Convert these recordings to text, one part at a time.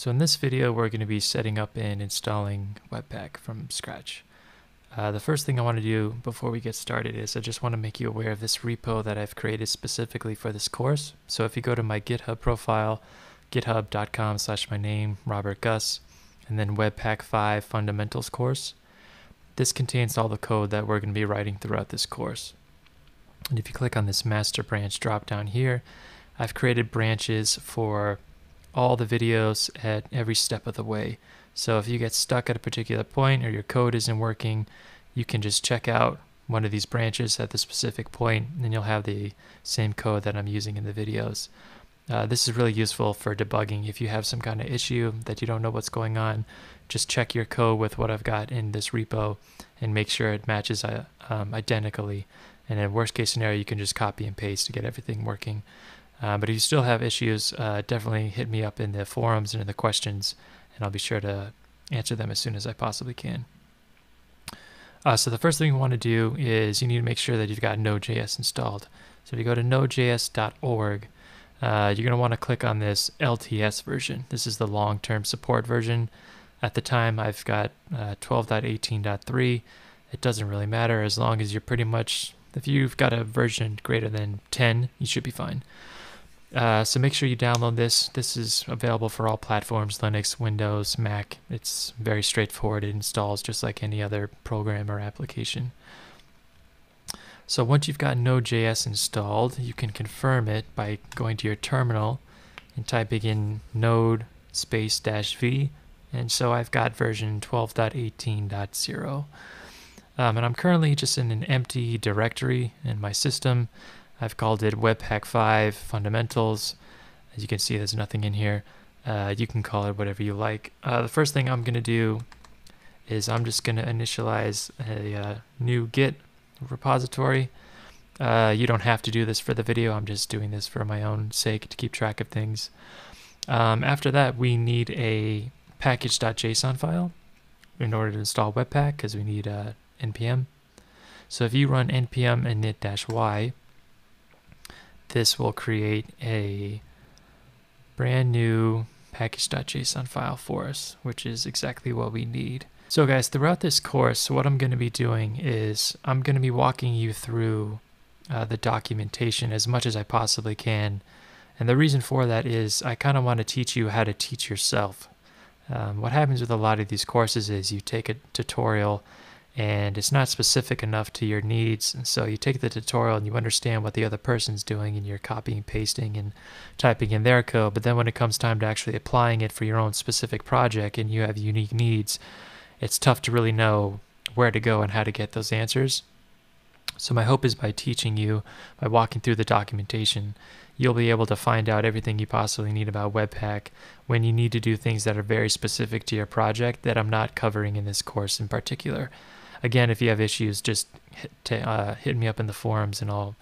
So in this video, we're going to be setting up and installing Webpack from scratch. Uh, the first thing I want to do before we get started is I just want to make you aware of this repo that I've created specifically for this course. So if you go to my GitHub profile, github.com slash my name, Robert Guss, and then Webpack 5 Fundamentals course, this contains all the code that we're going to be writing throughout this course. And if you click on this master branch drop down here, I've created branches for all the videos at every step of the way. So if you get stuck at a particular point or your code isn't working, you can just check out one of these branches at the specific point and you'll have the same code that I'm using in the videos. Uh, this is really useful for debugging. If you have some kind of issue that you don't know what's going on, just check your code with what I've got in this repo and make sure it matches uh, um, identically. And in worst case scenario, you can just copy and paste to get everything working. Uh, but if you still have issues, uh, definitely hit me up in the forums and in the questions, and I'll be sure to answer them as soon as I possibly can. Uh, so the first thing you want to do is you need to make sure that you've got Node.js installed. So if you go to nodejs.org, uh, you're going to want to click on this LTS version. This is the long-term support version. At the time, I've got uh, 12.18.3. It doesn't really matter as long as you're pretty much, if you've got a version greater than 10, you should be fine. Uh, so make sure you download this. This is available for all platforms, Linux, Windows, Mac. It's very straightforward. It installs just like any other program or application. So once you've got Node.js installed, you can confirm it by going to your terminal and typing in node space dash v. And so I've got version 12.18.0. Um, and I'm currently just in an empty directory in my system. I've called it Webpack 5 Fundamentals. As you can see, there's nothing in here. Uh, you can call it whatever you like. Uh, the first thing I'm going to do is I'm just going to initialize a uh, new Git repository. Uh, you don't have to do this for the video. I'm just doing this for my own sake to keep track of things. Um, after that, we need a package.json file in order to install Webpack because we need uh, npm. So if you run npm init-y, this will create a brand new package.json file for us, which is exactly what we need. So guys, throughout this course, what I'm going to be doing is I'm going to be walking you through uh, the documentation as much as I possibly can. And the reason for that is I kind of want to teach you how to teach yourself. Um, what happens with a lot of these courses is you take a tutorial and it's not specific enough to your needs. And so you take the tutorial and you understand what the other person's doing and you're copying, pasting, and typing in their code. But then when it comes time to actually applying it for your own specific project and you have unique needs, it's tough to really know where to go and how to get those answers. So my hope is by teaching you, by walking through the documentation, you'll be able to find out everything you possibly need about Webpack when you need to do things that are very specific to your project that I'm not covering in this course in particular again, if you have issues, just hit, uh, hit me up in the forums and I'll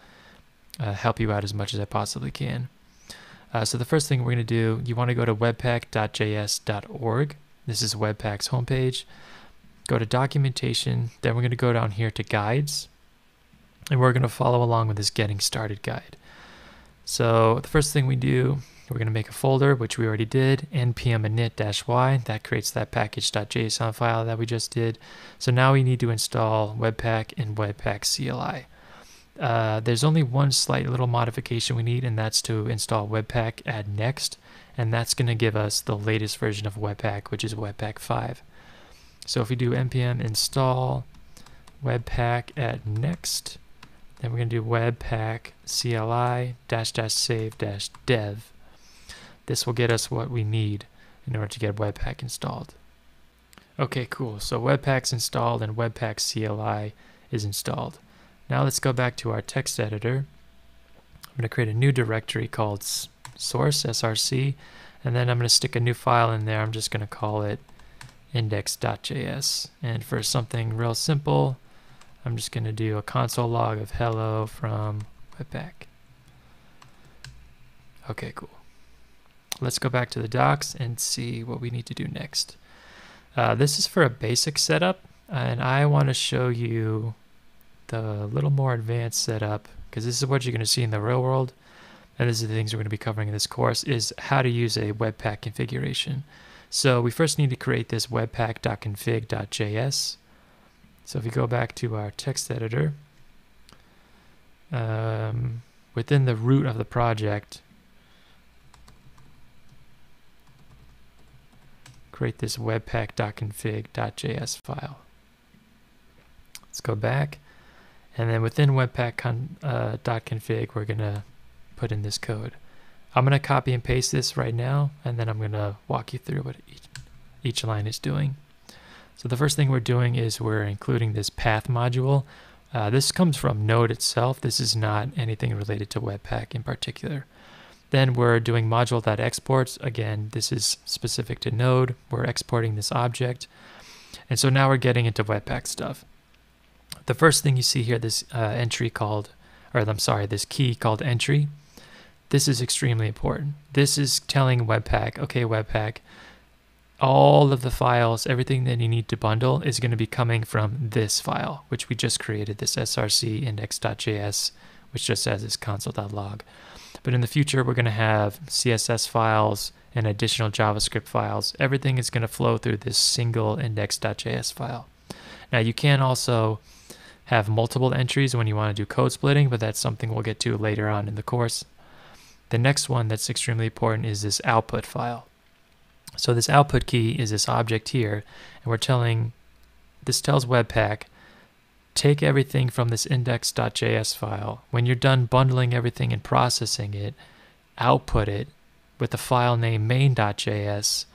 uh, help you out as much as I possibly can. Uh, so the first thing we're going to do, you want to go to webpack.js.org. This is Webpack's homepage. Go to documentation. Then we're going to go down here to guides. And we're going to follow along with this getting started guide. So the first thing we do we're going to make a folder, which we already did, npm init-y. That creates that package.json file that we just did. So now we need to install Webpack and Webpack CLI. Uh, there's only one slight little modification we need, and that's to install Webpack add next, and that's going to give us the latest version of Webpack, which is Webpack 5. So if we do npm install Webpack add next, then we're going to do Webpack CLI dash dash save dash dev. This will get us what we need in order to get Webpack installed. Okay, cool. So Webpack's installed and Webpack CLI is installed. Now let's go back to our text editor. I'm going to create a new directory called source, src, and then I'm going to stick a new file in there. I'm just going to call it index.js. And for something real simple, I'm just going to do a console log of hello from Webpack. Okay, cool. Let's go back to the docs and see what we need to do next. Uh, this is for a basic setup, and I want to show you the little more advanced setup because this is what you're going to see in the real world. And this is the things we're going to be covering in this course is how to use a Webpack configuration. So we first need to create this webpack.config.js. So if we go back to our text editor, um, within the root of the project, create this webpack.config.js file. Let's go back. And then within webpack.config, uh, we're going to put in this code. I'm going to copy and paste this right now, and then I'm going to walk you through what each, each line is doing. So the first thing we're doing is we're including this path module. Uh, this comes from Node itself. This is not anything related to Webpack in particular. Then we're doing module.exports. Again, this is specific to Node. We're exporting this object. And so now we're getting into Webpack stuff. The first thing you see here, this uh, entry called, or I'm sorry, this key called entry. This is extremely important. This is telling Webpack, okay, Webpack, all of the files, everything that you need to bundle is going to be coming from this file, which we just created, this src index.js, which just says this console.log. But in the future, we're going to have CSS files and additional JavaScript files. Everything is going to flow through this single index.js file. Now you can also have multiple entries when you want to do code splitting, but that's something we'll get to later on in the course. The next one that's extremely important is this output file. So this output key is this object here, and we're telling, this tells Webpack, take everything from this index.js file. When you're done bundling everything and processing it, output it with the file name main.js,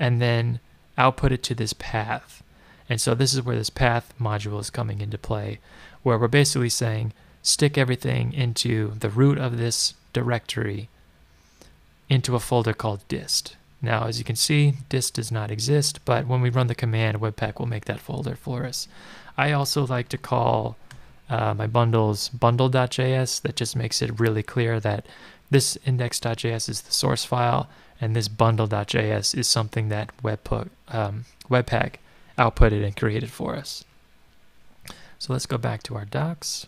and then output it to this path. And so this is where this path module is coming into play, where we're basically saying stick everything into the root of this directory into a folder called dist. Now, as you can see, dist does not exist, but when we run the command, Webpack will make that folder for us. I also like to call uh, my bundles bundle.js. That just makes it really clear that this index.js is the source file, and this bundle.js is something that Webpack, um, Webpack outputted and created for us. So let's go back to our docs.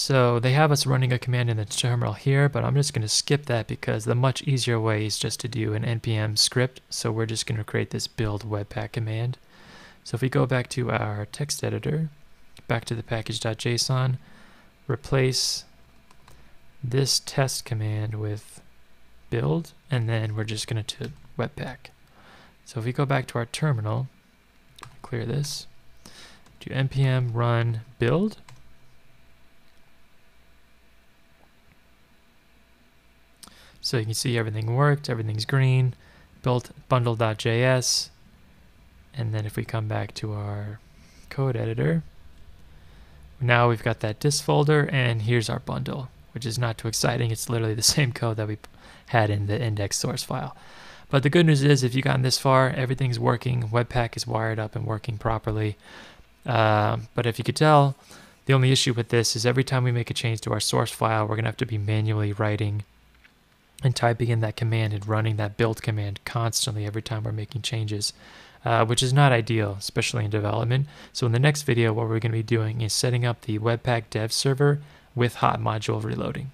So they have us running a command in the terminal here, but I'm just going to skip that because the much easier way is just to do an npm script. So we're just going to create this build webpack command. So if we go back to our text editor, back to the package.json, replace this test command with build, and then we're just going to webpack. So if we go back to our terminal, clear this, do npm run build, So you can see everything worked, everything's green, built bundle.js, and then if we come back to our code editor, now we've got that dist folder, and here's our bundle, which is not too exciting. It's literally the same code that we had in the index source file. But the good news is if you've gotten this far, everything's working. Webpack is wired up and working properly. Uh, but if you could tell, the only issue with this is every time we make a change to our source file, we're going to have to be manually writing and typing in that command and running that build command constantly every time we're making changes, uh, which is not ideal, especially in development. So in the next video, what we're going to be doing is setting up the Webpack dev server with hot module reloading.